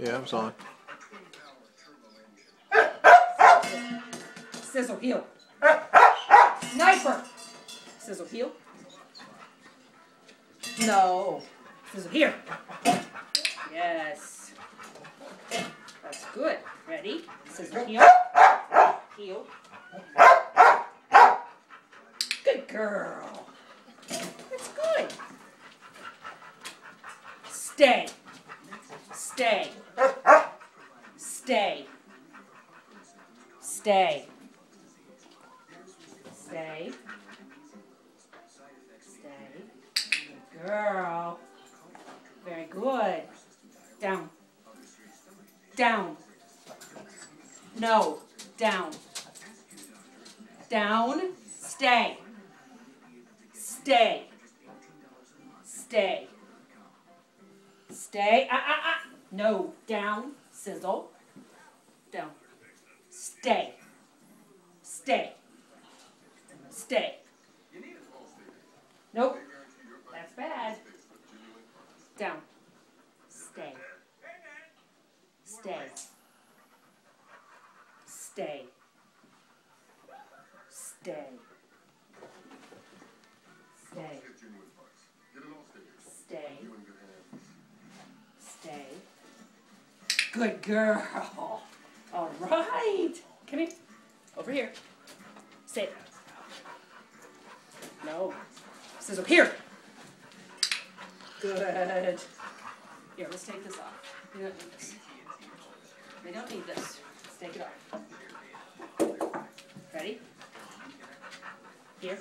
Yeah, I'm on. Sizzle heel. Sniper. Sizzle heel. No. Sizzle here. Yes. That's good. Ready? Sizzle heel. Heel. Good girl. That's good. Stay. Stay. Stay. Stay. Stay. Stay. Girl. Very good. Down. Down. No. Down. Down. Stay. Stay. Stay. Stay. Ah, ah, ah. No. Down. Sizzle. Down. Stay. Stay. Stay. Nope. That's bad. Down. Stay. Stay. Stay. Stay. Stay. Stay. Good girl. All right. Come here. Over here. Sit. No. Sizzle here. Good. Here, let's take this off. We don't need this. They don't need this. Let's take it off. Ready? Here.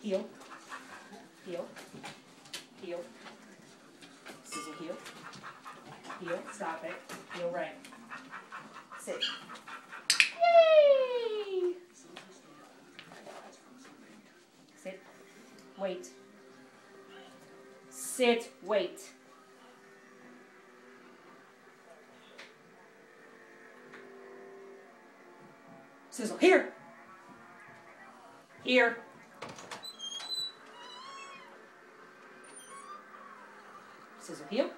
Heel. Heel. Heel. Sizzle heel. Heel. Stop it. Heel right. Sit. Yay! Sit. Wait. Sit. Wait. Sizzle here. Here. Sizzle heel.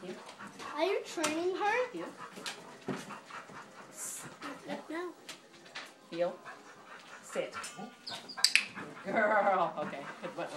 Here. Are you training her? No. Heel. Sit. Girl. Okay. Good one.